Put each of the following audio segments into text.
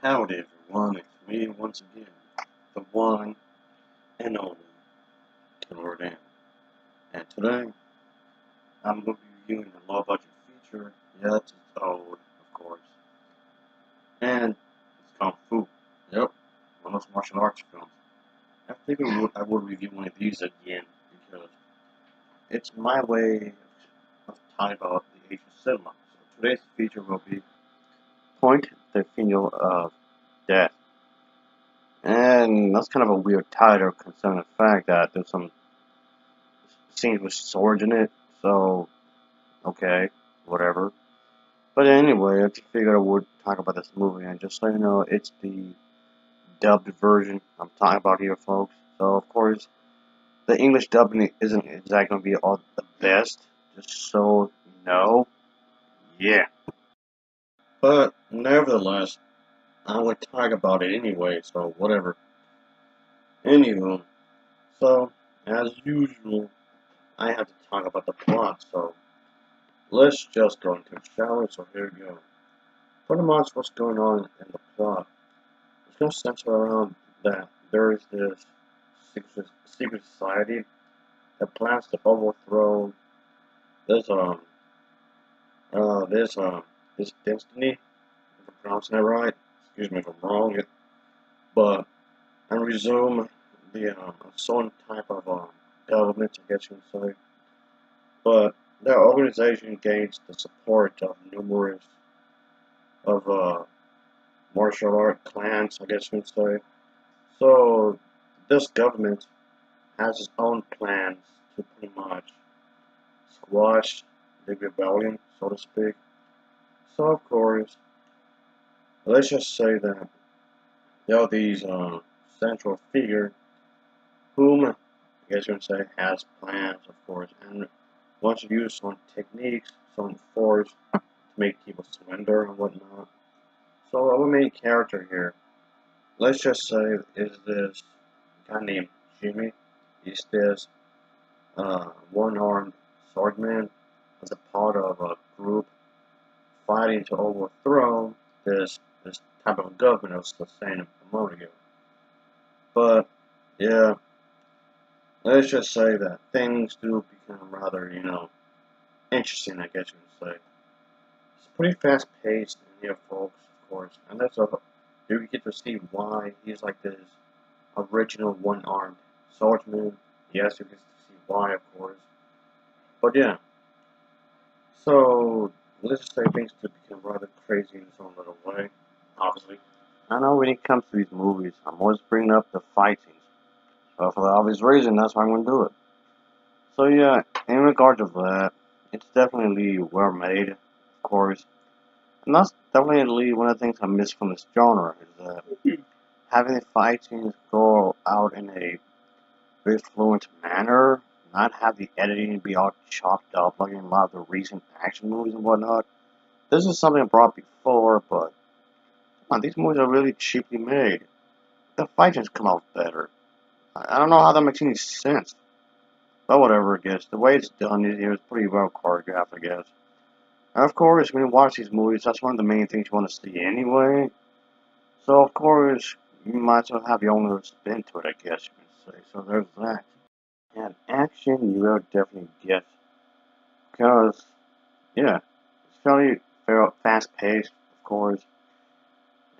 Howdy everyone, it's me once again, the one and only Killer Dan. And today, I'm going to be reviewing a low budget feature, yes, it's old, of course. And it's Kung Fu, yep, one of those martial arts films. I figured I would, I would review one of these again, because it's my way of talking about the of cinema. So today's feature will be Point the Finger of Death. And that's kind of a weird title considering the fact that there's some scenes with swords in it, so okay, whatever. But anyway, I just figured I would talk about this movie and just so you know, it's the dubbed version I'm talking about here, folks. So of course, the English dubbing isn't exactly going to be all the best, just so you know. Yeah. But nevertheless, I would talk about it anyway, so whatever. Anywho, so as usual, I have to talk about the plot, so let's just go into it, we? So here we go. Pretty much what's going on in the plot. It's going to center around that there is this secret, secret society that plans to overthrow this um uh this um this destiny, if I'm pronouncing that right. Excuse me if I'm wrong. But and resume the um, some type of um, government, I guess you would say. But their organization gains the support of numerous of uh, martial art clans, I guess you would say. So this government has its own plans to pretty much squash the rebellion, so to speak. So of course, let's just say that are these uh, central figure whom I guess you can say has plans, of course, and wants to use some techniques, some force to make people surrender and whatnot. So our main character here, let's just say, is this guy named Jimmy. He's this uh, one-armed swordman as a part of a group fighting to overthrow this this type of government I was saying a moment ago. But yeah, let's just say that things do become rather, you know, interesting. I guess you would say it's pretty fast paced in here, folks, of course, and that's a you get to see why he's like this original one-armed swordsman. Yes, you get to see why, of course. But yeah, so let's just say things could become rather crazy in some little way, obviously. I know when it comes to these movies, I'm always bringing up the fight scenes. But for the obvious reason, that's why I'm going to do it. So yeah, in regards to that, it's definitely well made, of course. And that's definitely one of the things I miss from this genre, is that mm-hmm. having the fight scenes go out in a very fluent manner not have the editing be all chopped up like in a lot of the recent action movies and whatnot. This is something I brought before, but these movies are really cheaply made. The fight just come out better. I don't know how that makes any sense. But whatever, I guess. The way it's done is it was pretty well choreographed, I guess. And of course, when you watch these movies, that's one of the main things you want to see anyway. So, of course, you might as well have your own little spin to it, I guess you could say. So there's that. And action, you will definitely get. Because, yeah, it's fairly, fairly fast-paced, of course.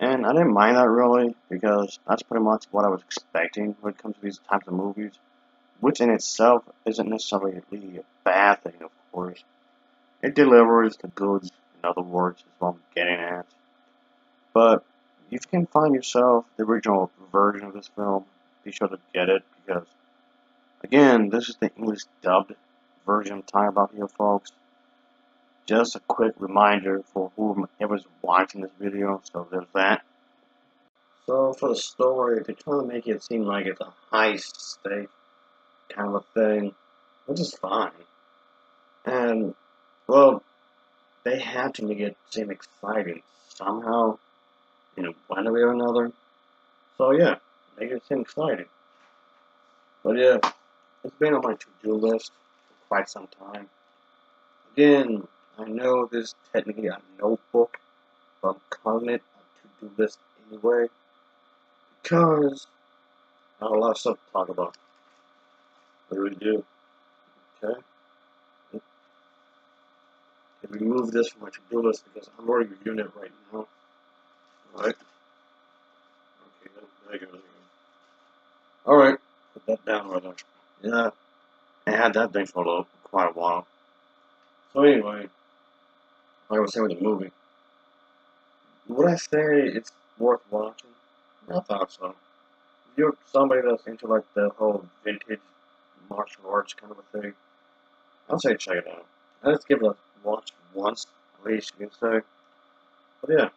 And I didn't mind that really, because that's pretty much what I was expecting when it comes to these types of movies. Which in itself isn't necessarily a bad thing, of course. It delivers the goods, in other words, is what I'm getting at. But if you can find yourself the original version of this film, be sure to get it, because Again, this is the English dubbed version I'm talking about here, folks. Just a quick reminder for whoever's watching this video, so there's that. So for the story, they're trying to make it seem like it's a high stake kind of thing, which is fine. And, well, they had to make it seem exciting somehow, in one way or another. So yeah, make it seem exciting. But yeah, it's been on my to-do list for quite some time. Again, I know this is technically a notebook, but I'm calling it a to-do list anyway, because I have a lot of stuff to talk about. I really do. Okay? Can remove this from my to-do list because I'm already reviewing it right now. Alright? Okay, there you go, there you go. Alright, put that down right there. Yeah, I had that thing for a little, quite a while. So anyway, like I was saying with the movie, would I say it's worth watching? I thought so. If you're somebody that's into like the whole vintage martial arts kind of a thing, I'd say check it out. I just give it a watch once, at least you can say. But yeah,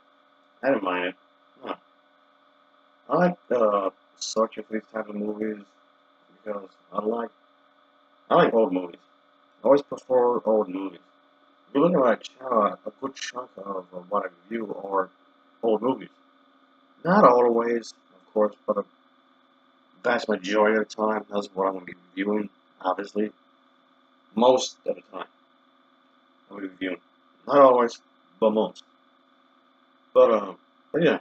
I didn't mind it. No. I like uh, searching for these type of movies because I like I like old movies. I always prefer old movies. You look at my channel, a good chunk of what I review are old movies. Not always, of course, but a vast majority of the time, that's what I'm going to be reviewing, obviously. Most of the time, I'm going to be reviewing. Not always, but most. But, um, but yeah.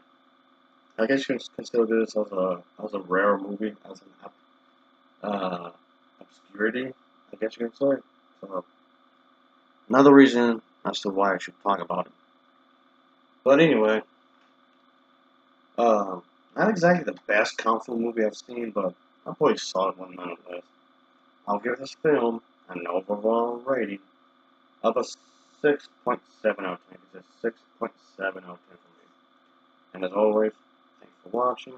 I guess you can consider this as a, as a rare movie, as an, uh, obscurity, I guess you can say. So, another reason as to why I should talk about it. But anyway, uh, not exactly the best kung fu movie I've seen, but I probably saw it one nonetheless. I'll give this film an overall rating of a 6.7 out of 10. It's a 6.7 out of 10 for me. And as always, thanks for watching,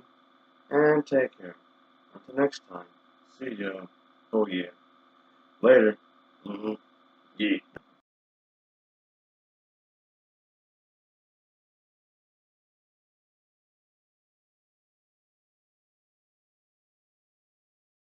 and take care. Until next time, see ya. Oh yeah. Later. Mm-hmm. Yeah.